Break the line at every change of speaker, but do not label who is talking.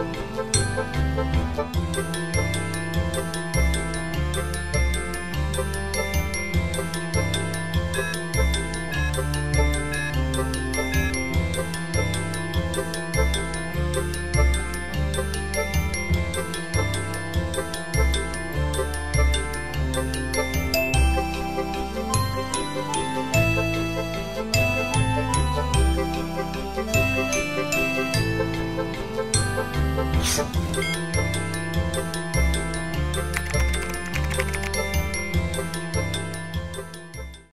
Thank you. Música